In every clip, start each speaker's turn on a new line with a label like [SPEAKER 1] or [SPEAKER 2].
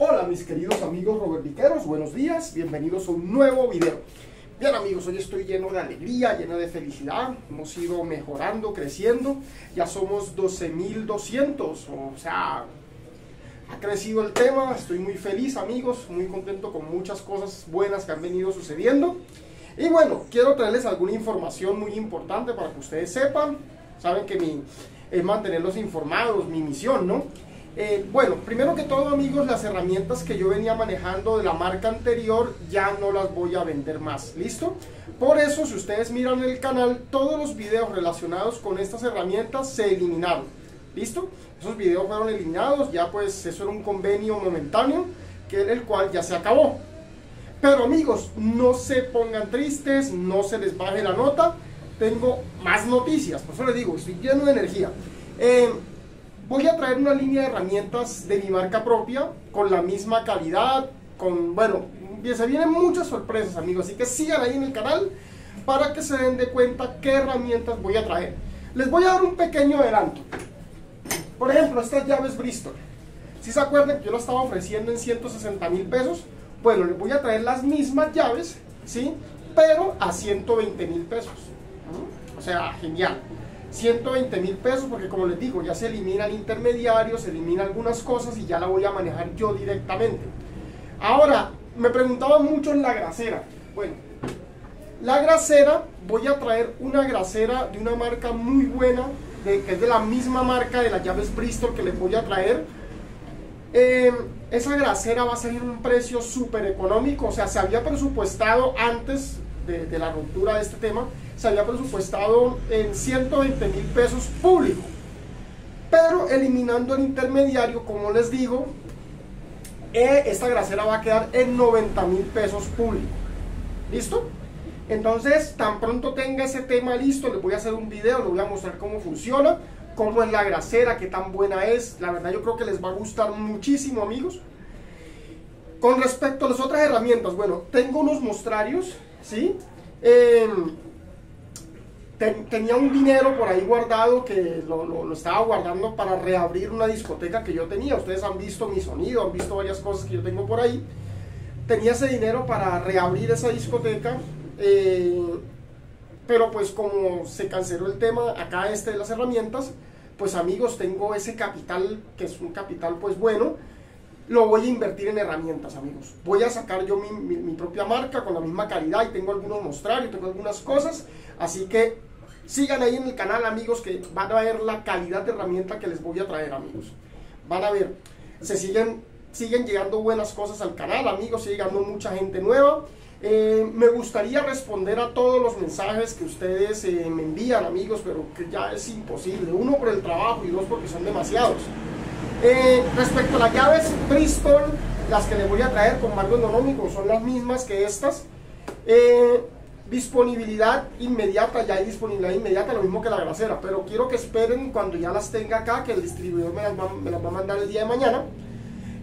[SPEAKER 1] Hola mis queridos amigos Robertiqueros, buenos días, bienvenidos a un nuevo video. Bien amigos, hoy estoy lleno de alegría, lleno de felicidad, hemos ido mejorando, creciendo, ya somos 12.200, o sea, ha crecido el tema, estoy muy feliz amigos, muy contento con muchas cosas buenas que han venido sucediendo. Y bueno, quiero traerles alguna información muy importante para que ustedes sepan, saben que mi, es mantenerlos informados, mi misión, ¿no? Eh, bueno, primero que todo amigos, las herramientas que yo venía manejando de la marca anterior ya no las voy a vender más, ¿listo? Por eso, si ustedes miran el canal, todos los videos relacionados con estas herramientas se eliminaron, ¿listo? Esos videos fueron eliminados, ya pues eso era un convenio momentáneo, que el cual ya se acabó. Pero amigos, no se pongan tristes, no se les baje la nota, tengo más noticias, por eso les digo, estoy lleno de energía. Eh, voy a traer una línea de herramientas de mi marca propia, con la misma calidad, con, bueno, se vienen muchas sorpresas amigos, así que sigan ahí en el canal para que se den de cuenta qué herramientas voy a traer. Les voy a dar un pequeño adelanto. Por ejemplo, estas llaves Bristol. Si se acuerdan que yo las estaba ofreciendo en 160 mil pesos, bueno, les voy a traer las mismas llaves, ¿sí? Pero a 120 mil pesos. O sea, genial. 120 mil pesos porque como les digo, ya se elimina el intermediario, se elimina algunas cosas y ya la voy a manejar yo directamente. Ahora, me preguntaban mucho en la grasera. Bueno, la grasera, voy a traer una grasera de una marca muy buena, de, que es de la misma marca de las llaves Bristol que les voy a traer. Eh, esa grasera va a salir un precio súper económico, o sea, se había presupuestado antes de la ruptura de este tema, se había presupuestado en 120 mil pesos público. Pero eliminando el intermediario, como les digo, eh, esta grasera va a quedar en 90 mil pesos público. ¿Listo? Entonces, tan pronto tenga ese tema listo, les voy a hacer un video, les voy a mostrar cómo funciona, cómo es la grasera, qué tan buena es. La verdad yo creo que les va a gustar muchísimo, amigos. Con respecto a las otras herramientas, bueno, tengo unos mostrarios, ¿sí? Eh, tenía un dinero por ahí guardado que lo, estaba guardando para reabrir una discoteca que yo tenía. Ustedes han visto mi sonido, han visto varias cosas que yo tengo por ahí. Tenía ese dinero para reabrir esa discoteca, eh, pero pues como se canceló el tema acá este de las herramientas, pues amigos, tengo ese capital, que es un capital pues bueno, lo voy a invertir en herramientas, amigos. Voy a sacar yo mi, mi, propia marca con la misma calidad y tengo algunos mostrarios, tengo algunas cosas. Así que Sigan ahí en el canal, amigos, que van a ver la calidad de herramienta que les voy a traer, amigos. Van a ver, se siguen, siguen llegando buenas cosas al canal, amigos, sigue llegando mucha gente nueva. Eh, me gustaría responder a todos los mensajes que ustedes eh, me envían, amigos, pero que ya es imposible. Uno por el trabajo y dos porque son demasiados. Eh, respecto a las llaves Bristol, las que les voy a traer con marco económico son las mismas que estas. Disponibilidad inmediata, ya hay disponibilidad inmediata, lo mismo que la grasera, pero quiero que esperen cuando ya las tenga acá, que el distribuidor me las, va, a mandar el día de mañana,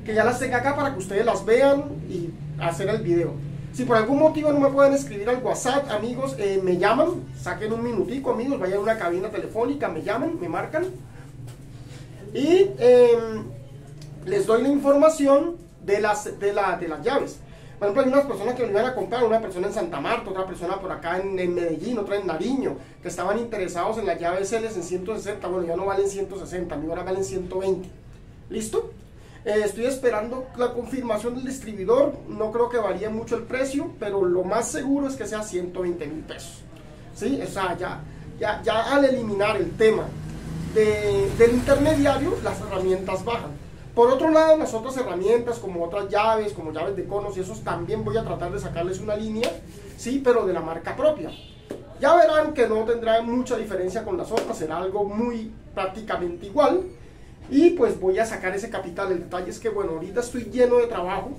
[SPEAKER 1] que ya las tenga acá para que ustedes las vean y hacer el video. Si por algún motivo no me pueden escribir al WhatsApp, amigos, eh, me llaman, saquen un minutico, amigos, vayan a una cabina telefónica, me llaman, me marcan y em, les doy la información de las, de, la, de las llaves. Por ejemplo, hay unas personas que me iban a comprar, una persona en Santa Marta, otra persona por acá en, Medellín, otra en Nariño, que estaban interesados en las llaves L en 160. Bueno, ya no valen 160, a mí ahora valen 120. ¿Listo? Eh, estoy esperando la confirmación del distribuidor. No creo que varíe mucho el precio, pero lo más seguro es que sea 120 mil pesos. ¿Sí? O sea, ya, ya, ya al eliminar el tema del intermediario, las herramientas bajan. Por otro lado, las otras herramientas, como otras llaves, como llaves de conos y esos, también voy a tratar de sacarles una línea, sí, pero de la marca propia. Ya verán que no tendrá mucha diferencia con las otras, será algo muy prácticamente igual. Y pues voy a sacar ese capital. El detalle es que, bueno, ahorita estoy lleno de trabajo,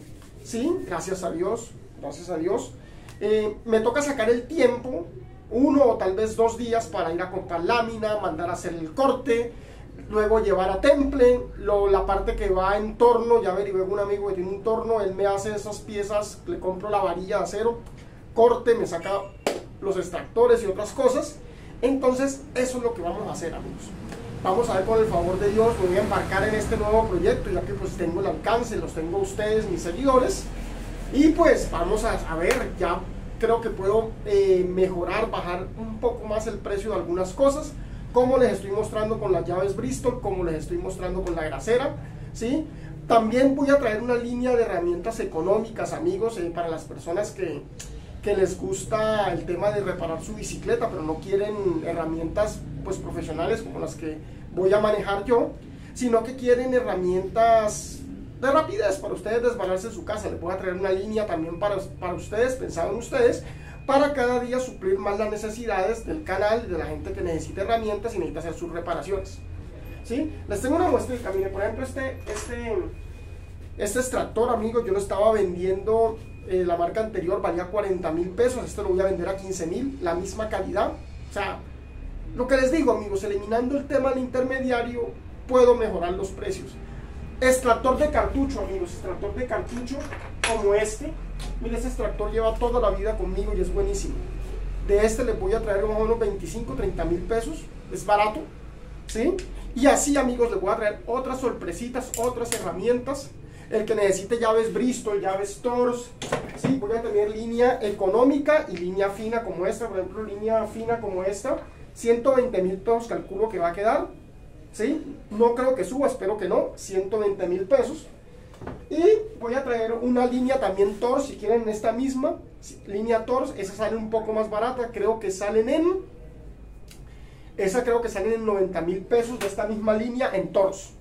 [SPEAKER 1] sí, gracias a Dios, gracias a Dios. Eh, me toca sacar el tiempo, uno o tal vez dos días para ir a comprar lámina, mandar a hacer el corte, luego llevar a temple, lo, la parte que va en torno, ya averigué un amigo que tiene un torno, él me hace esas piezas, le compro la varilla de acero, corte, me saca los extractores y otras cosas, entonces eso es lo que vamos a hacer amigos. vamos a ver con el favor de Dios, me voy a embarcar en este nuevo proyecto, ya que pues tengo el alcance, los tengo ustedes, mis seguidores, y pues vamos a, a ver, ya creo que puedo eh, mejorar, bajar un poco más el precio de algunas cosas, como les estoy mostrando con las llaves Bristol, como les estoy mostrando con la grasera, ¿sí? También voy a traer una línea de herramientas económicas, amigos, eh, para las personas que, que les gusta el tema de reparar su bicicleta, pero no quieren herramientas pues profesionales como las que voy a manejar yo, sino que quieren herramientas de rapidez para ustedes desbalarse en su casa. Les voy a traer una línea también para, para ustedes, pensado en ustedes, para cada día suplir más las necesidades del canal y de la gente que necesita herramientas y necesita hacer sus reparaciones. ¿Sí? Les tengo una muestra camino. Por ejemplo, este, este, este extractor, amigos, yo lo estaba vendiendo, eh, la marca anterior valía 40 mil pesos, este lo voy a vender a 15 mil, la misma calidad. O sea, lo que les digo, amigos, eliminando el tema del intermediario, puedo mejorar los precios. Extractor de cartucho, amigos, extractor de cartucho como este. Mira, este extractor lleva toda la vida conmigo y es buenísimo. De este le voy a traer más o menos 25, 30 mil pesos. Es barato, ¿sí? Y así, amigos, les voy a traer otras sorpresitas, otras herramientas. El que necesite llaves Bristol, llaves Tors, ¿sí? Voy a tener línea económica y línea fina como esta. Por ejemplo, línea fina como esta. 120 mil pesos calculo que va a quedar. ¿sí? No creo que suba, espero que no, 120 mil pesos. Y voy a traer una línea también Tors, si quieren esta misma línea Tors, esa sale un poco más barata, creo que salen en, esa creo que salen en 90 mil pesos de esta misma línea en Tors.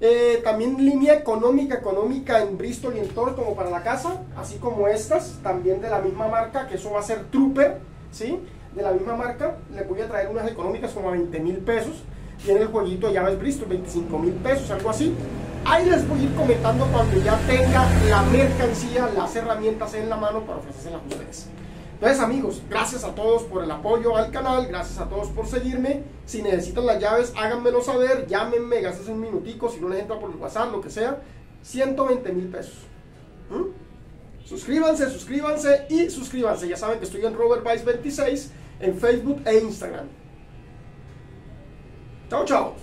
[SPEAKER 1] Eh, también línea económica, económica en Bristol y en Tors como para la casa, así como estas, también de la misma marca, que eso va a ser Trooper, ¿sí? De la misma marca, les voy a traer unas económicas como a 20 mil pesos tiene el jueguito de llaves Bristol, 25 mil pesos, algo así. Ahí les voy a ir comentando cuando ya tenga la mercancía, las herramientas en la mano para ofrecérselas a ustedes. Entonces amigos, gracias a todos por el apoyo al canal, gracias a todos por seguirme. Si necesitan las llaves, háganmelo saber, llámenme, gasten un minutico, si no les entra por el WhatsApp, lo que sea. 120 mil pesos. ¿Mm? Suscríbanse, suscríbanse y suscríbanse. Ya saben que estoy en Robert Vice 26 en Facebook e Instagram. Tchau, tchau.